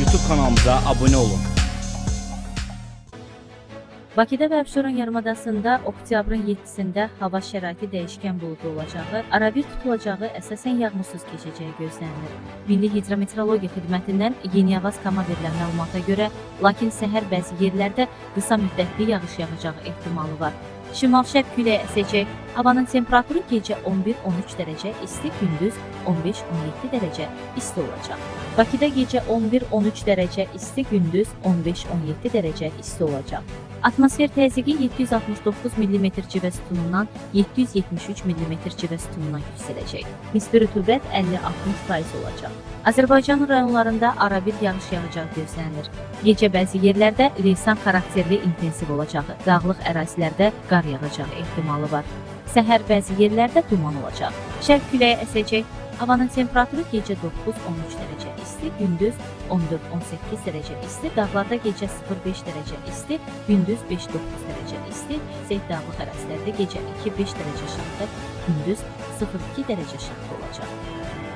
YouTube kanalımıza abunə olun. Bakıda və Abşeron yarımadasında oktyabrın 7-sində hava şəraiti dəyişkən buludlu olacağı, arabir tutulacağı, əsasən yağmursuz keçəcəyi gözlənilir. Milli Hidrometeorologiya Xidmətindən Yeni Avaz.com-a verilən məlumata görə, lakin səhər bəzi yerlərdə qısa müddətli yağış yağacağı ehtimalı var. Şimal-şərq küləyi əsəcək. Havanın temperaturu gecə 11-13 dərəcə isti, gündüz 15-17 dərəcə isti olacaq. Bakıda gecə 11-13 dərəcə isti, gündüz 15-17 dərəcə isti olacaq. Atmosfer təzyiqi 769 mm civə sütunundan 773 mm civə sütununa yüksələcək. Nisbi rütubət 50-60% olacaq. Azərbaycan rayonlarında arabir yağış yağacağı gözlənilir. Gecə bəzi yerlərdə leysan xarakterli intensiv olacağı, dağlıq ərazilərdə qar yağacağı ehtimalı var. Səhər bəzi yerlərdə duman olacaq. Şərq küləyi əsəcək. Havanın temperaturu gecə 9-13 dərəcə isti, gündüz 14-18 dərəcə isti, dağlarda gecə 0-5 dərəcə isti, gündüz 5-9 dərəcə isti, yüksək dağlıq ərazilərdə gecə 2-5 dərəcə şaxta, gündüz 0-2 dərəcə şaxta olacaq.